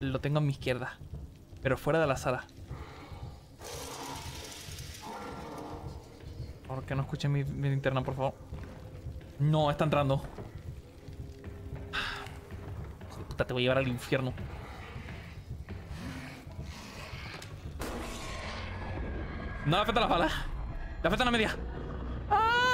Lo tengo a mi izquierda. Pero fuera de la sala. Por que no escuchen mi, mi linterna, por favor. No, está entrando. De puta, te voy a llevar al infierno. No le afecta la balas. Le afecta la media. ¡Ah!